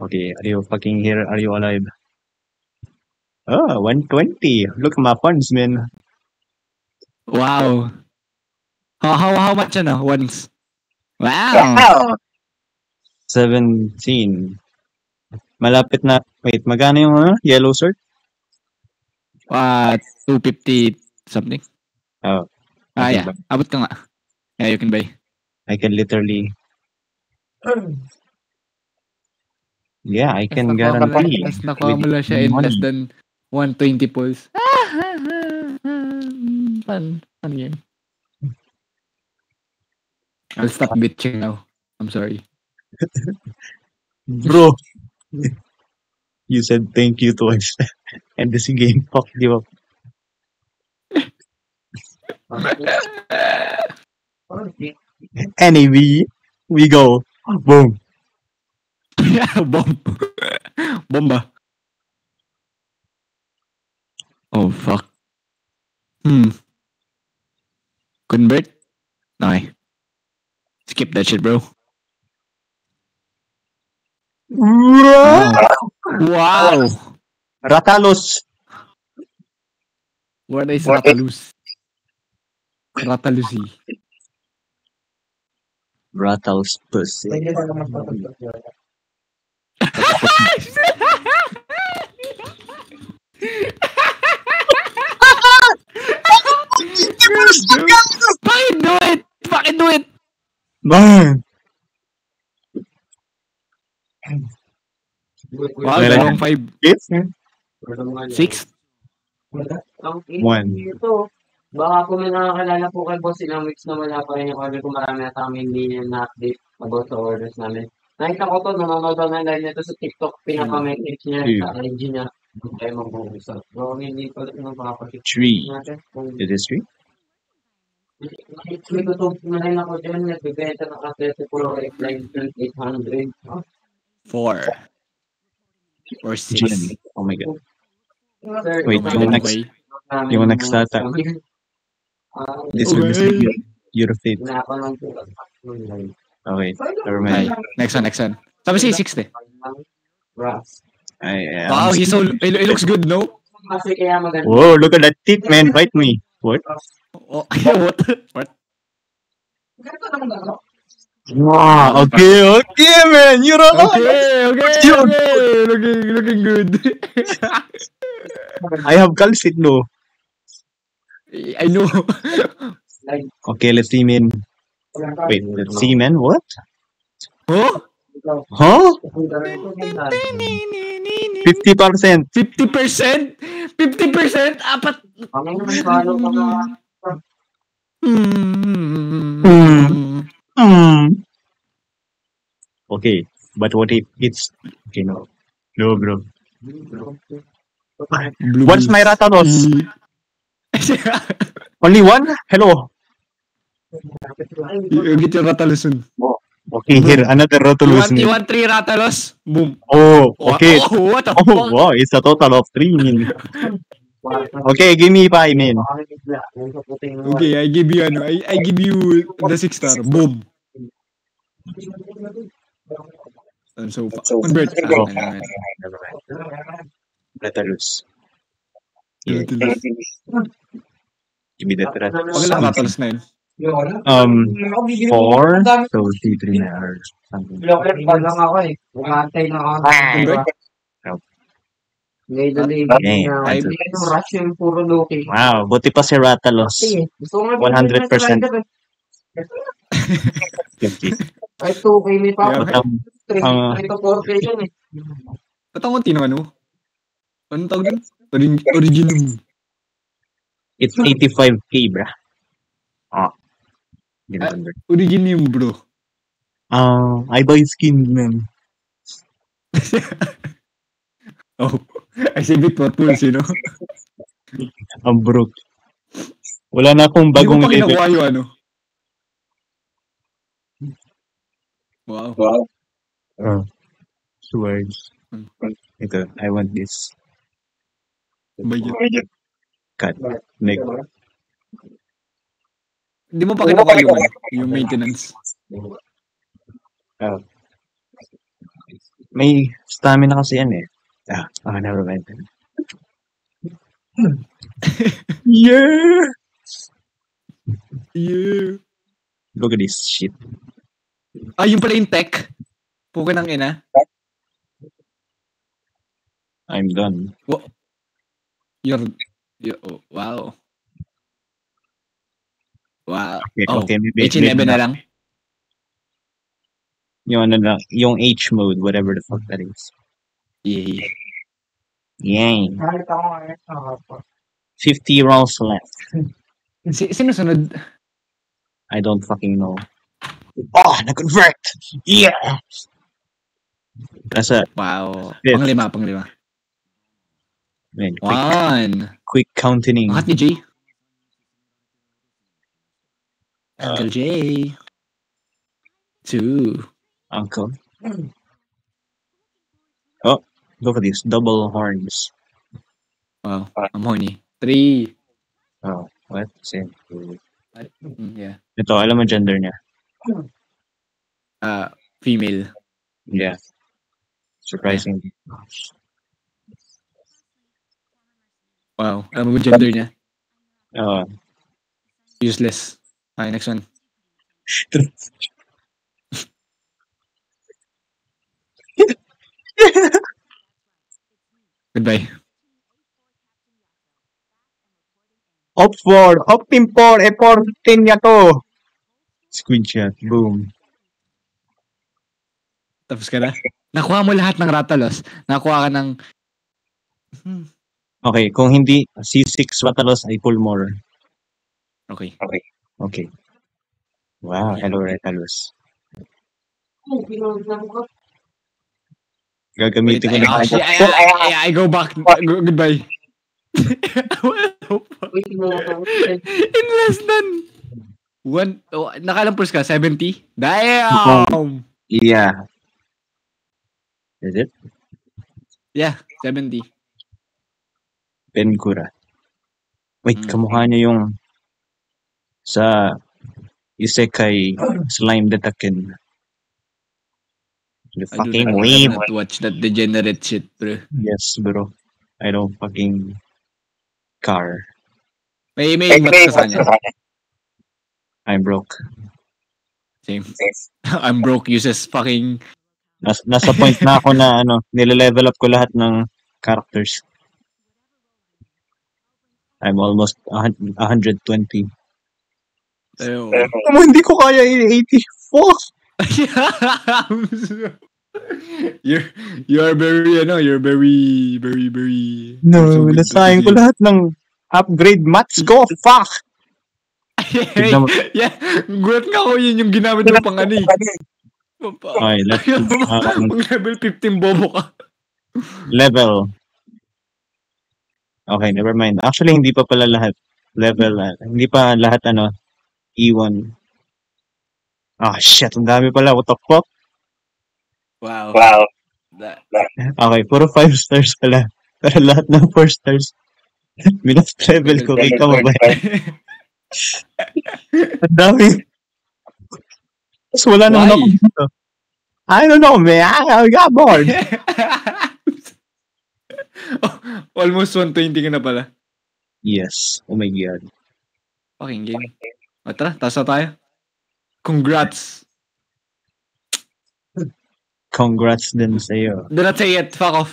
Okay, are you fucking here? Are you alive? Oh, 120. Look at my funds, man. Wow. How, how, how much ano? Once. Wow. 17. Malapit na. Wait, magkano yung ano? yellow sword? Uh, 250 something. Oh. Ah, Okay yeah. ba? Abot ka nga. Yeah, you can buy. I can literally... Yeah, I can Tapos nakuha mo lang- guarantee. Tapos nakuha mo lang siya in less than 120 pulls. fun. Fun game. I'll stop bitching now. I'm sorry. Bro! you said thank you twice. And this game fucked you up. Anyway, we go. Boom. yeah, bomb. Bomba. Oh, fuck. Hmm. Convert? Okay. Skip that shit, bro. Wow! Ratalos. What is What Ratalus? Ratalusi. Rattles pussy. Fucking do it! Fucking do it! Man! Wow, dalawang five. Yes? Six? Ang One. Ito, baka kung may nakakilala po kay Boss Ilamix na wala pa rin yung order ko marami na kami hindi niya na-update about sa orders namin. Nakita ko to, nanonood ng live nito sa TikTok, pinaka-message niya Two. sa IG niya. Kung tayo mag-uusap. So, hindi pa rin nang makakapit Three. natin. Kung Is this three? may tutog na rin ako dyan, nagbibenta ng kasete ko like 800. Four. Or six. Oh my god. Sir, Wait, yung next- namin yung next data. Ah, This will be your fate. Pinapanood ko. Okay. Never mind. Okay, next one, next one. Sabi siya, six eh. Brass. I am... Wow, he's so, he, he looks good, no? Kasi. Whoa, look at that teeth, man. Bite me. What? Oh, what? What? Ganito lang ba? no? Wow, okay, okay, man. You're alive. Okay, okay, Dude. okay. Looking, looking good. I have calcit, no. I know. Okay, let's see, man. Wait, man. What? Oh? Huh? 50%. 50%? 50%? Apat? Hmm. Hmm. Hmm. Okay, but what if it's... Okay, no. No, bro. Blue What's my Ratalos? Only one? Hello. You get your Ratalusun. Okay, here, another You want, Ratalos. you want three Ratalos? Boom. Oh, okay. Oh, what the Oh, fuck? wow, it's a total of three, man. Okay, give me five, man. Okay, I give you ano, I, I give you the six star. Boom. And so, convert. Ah. Ratalos. Ratalos. give me that Okay lang, Ratalos. Ratalos na yun. Um, four, so two, three na or something. Locker pa lang ako eh. Umantay na ako. Convert? Ngay dali. Okay, yung rush yung puro looking. Wow, buti pa si Ratalos. Kasi, gusto ko nga 100%. Okay. Ay, 2K may pa. Yeah. Ah. Ito 4K yun eh. Ba't ang konti naman, oh? Anong tawag? Orig- originum. it's 85k, bruh. Ah. Ganun, bro. Originum, bro. Ah, I buy skins, man. Oh, I save it for pools, you know? I'm broke. Wala na akong Hindi mo bagong pa kinukuha yung ano. Wow. Uh, swords. Hmm. Ito, I want this. Budget. Cut. Neck. Hindi mo pa kinukuha yung, ano, yung maintenance. Oh. May stamina kasi yan eh. Ah, ah never mind. yeah! Yeah. Look at this shit. Ah, yun pala yung tech. Puka ng ina. I'm done. You're, you oh, wow. Wow. Okay, Oh, okay maybe, H11 maybe na not. lang. Yung ano lang, yung H mode, whatever the fuck that is. Yeah. Yay. Kahit ako ngayon sa hapon. 50 rounds left. Si, sino sunod? I don't fucking know. Oh, na-convert! Yeah! Nasa, Wow. Fifth. Panglima, panglima. man, quick, One. quick counting. Angat ni Jay. Uh, Uncle Jay. Two. Uncle. Oh, look at these Double horns. Wow. I'm horny. Three. Oh, what? Same. Mm, yeah. Ito, alam mo gender niya. Uh, female. Yeah. Surprising. Wow. Alam mo gender niya? Uh, Useless. Okay, next one. Goodbye. Oxford, Optimpor, Epor, niya to. Screenshot. Boom. Tapos ka na? Nakuha mo lahat ng Ratalos. Nakuha ka ng... Hmm. Okay, kung hindi C6 Ratalos ay pull more. Okay. Okay. Wow, hello pinagdam ko. Gagamitin ko Wait, na I, actually, I, I, I, I go back. Go- goodbye. Wala pa. Wait. In less than... One, oh, nakalampos ka, 70? Damn! Yeah. Is it? Yeah, 70. Benkura. Wait, Mm. kamukha niya yung sa Isekai Slime Detaken. The I fucking way, I watch that degenerate shit, bro. Yes, bro. I don't fucking car. May may ingat ka sa. I'm broke. Same. I'm broke uses fucking... Nas, nasa point na ako na ano, nile-level up ko lahat ng characters. I'm almost 120. Ayun. Alam hindi ko kaya yung 84. you're, you are very, ano, you're very, very, very... No, so nasahin ko lahat ng upgrade maths ko. Fuck! Hey, yeah, gulat nga ko yun yung ginamit mo pang ano eh. Okay, let's... Ah, um, level 15 bobo ka. level. Okay, never mind. Actually, hindi pa pala lahat level. Ah, hindi pa lahat ano, E1. Ah, shit. Ang dami pala. What the fuck? Wow. Wow. That, Okay, puro 5 stars pala. Pero lahat ng 4 stars. Minus level ko. Kita mo ba? Ang dami. Tapos wala naman Why? ako dito. I don't know, man. I got bored. oh, almost 120 ka na pala. Yes. Oh my God. Fucking game. O tara, taas na tayo. Congrats. Congrats din sa'yo. Do not say it. Fuck off.